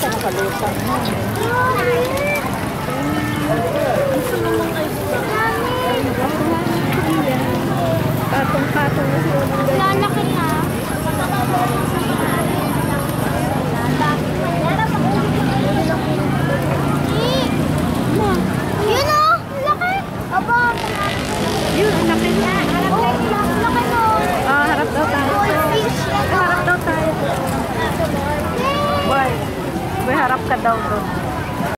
sa nakalusang mo. Gusto naman kayo Patong-patong na siya. Lalaki na. Yun o, laki. Aba, yun, laki na. Laki na. Ah, harap daw tayo. Harap daw tayo. Why? May harap ka daw doon.